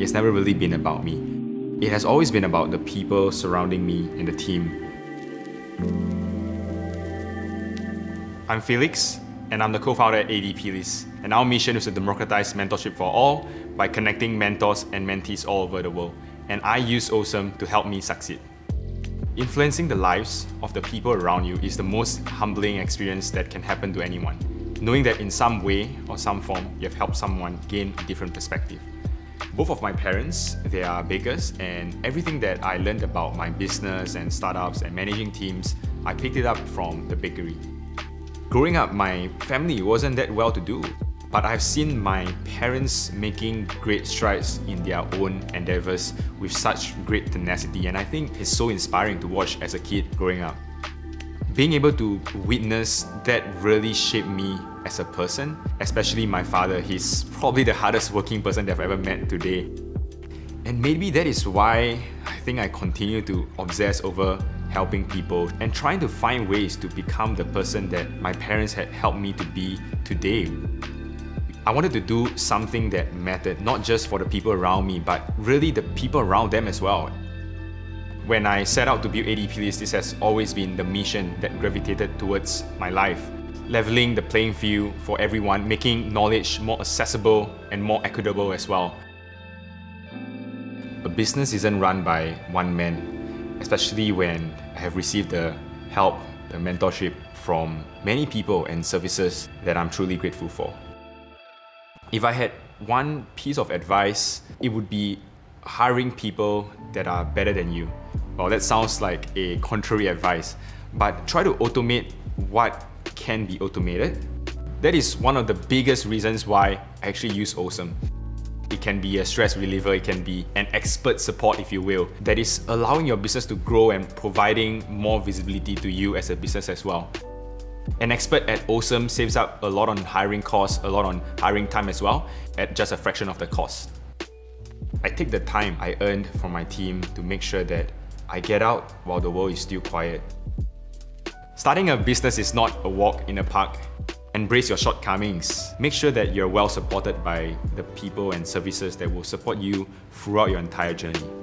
it's never really been about me. It has always been about the people surrounding me and the team. I'm Felix, and I'm the co-founder at ADP ADPList. And our mission is to democratize mentorship for all by connecting mentors and mentees all over the world. And I use Osome to help me succeed. Influencing the lives of the people around you is the most humbling experience that can happen to anyone. Knowing that in some way or some form, you have helped someone gain a different perspective. Both of my parents, they are bakers, and everything that I learned about my business and startups and managing teams, I picked it up from the bakery. Growing up, my family wasn't that well to do, but I've seen my parents making great strides in their own endeavors with such great tenacity, and I think it's so inspiring to watch as a kid growing up. Being able to witness that really shaped me as a person, especially my father. He's probably the hardest working person that I've ever met today. And maybe that is why I think I continue to obsess over helping people and trying to find ways to become the person that my parents had helped me to be today. I wanted to do something that mattered not just for the people around me, but really the people around them as well. When I set out to build ADPList, this has always been the mission that gravitated towards my life. Leveling the playing field for everyone, making knowledge more accessible and more equitable as well. A business isn't run by one man, especially when I have received the help, the mentorship from many people and services that I'm truly grateful for. If I had one piece of advice, it would be hiring people that are better than you. Well, that sounds like a contrary advice, but try to automate what can be automated. That is one of the biggest reasons why I actually use Osome. It can be a stress reliever, it can be an expert support, if you will, that is allowing your business to grow and providing more visibility to you as a business as well. An expert at Osome saves up a lot on hiring costs, a lot on hiring time as well, at just a fraction of the cost. I take the time I earned from my team to make sure that I get out while the world is still quiet. Starting a business is not a walk in a park, Embrace your shortcomings. Make sure that you're well supported by the people and services that will support you throughout your entire journey.